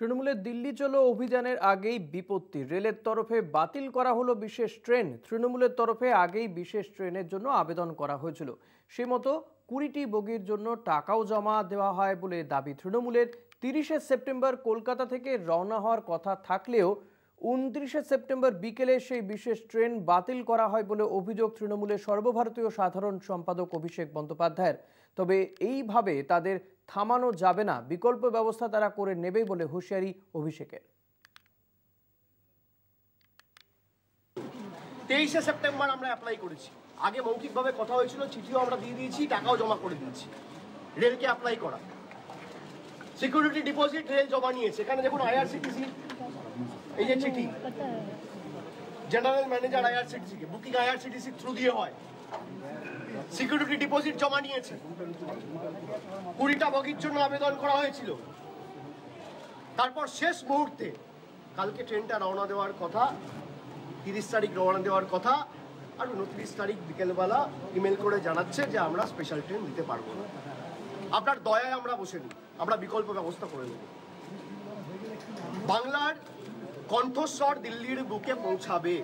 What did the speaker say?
তৃণমূলের দিল্লি চলো অভিযানের আগেই বিপত্তি। রেলের তরফে বাতিল করা হলো বিশেষ ট্রেন। তৃণমূলের তরফে আগেই বিশেষ ট্রেনের জন্য আবেদন করা হয়েছিল। সে মতো কুড়িটি বগির জন্য টাকাও জমা দেওয়া হয় বলে দাবি। তৃণমূলের তিরিশে সেপ্টেম্বর কলকাতা থেকে রওনা হওয়ার কথা থাকলেও উনত্রিশে সেপ্টেম্বর বিকেলে সেই বিশেষ ট্রেন বাতিল করা হয় বলে অভিযোগ তৃণমূলের সর্বভারতীয় সাধারণ সম্পাদক অভিষেক বন্দ্যোপাধ্যায়ের। তবে এইভাবে তাদের থামানো যাবে না, বিকল্প ব্যবস্থা তারা করে নেবে বলে হুঁশিয়ারি অভিষেকের। তেইশে সেপ্টেম্বর আমরা অ্যাপ্লাই করেছি। আগে মৌখিকভাবে কথা হয়েছিল, চিঠিও আমরা দিয়ে দিয়েছি, টাকাও জমা করে দিয়েছি। রেলকে অ্যাপ্লাই করা। সিকিউরিটি ডিপোজিট রেল জমা নিয়েছে। এখানে দেখুন আইআরসিটিসি এই যে চিঠি। General manager IRCTC booking IRCTC through দিয়ে হয়। সিকিউরিটি ডিপোজিট জমা নিয়েছে। কুড়িটা বগির জন্য আবেদন করা হয়েছিল। তারপর শেষ মুহূর্তে, কালকে ট্রেনটা রওনা দেওয়ার কথা, তিরিশ তারিখ রওনা দেওয়ার কথা, আর উনত্রিশ তারিখ বিকেলবেলা ইমেল করে জানাচ্ছে যে আমরা স্পেশাল ট্রেন দিতে পারব না। আপনার দয়ায় আমরা বসে নিই, আমরা বিকল্প ব্যবস্থা করে নেব। বাংলার কণ্ঠস্বর দিল্লির বুকে পৌঁছাবে।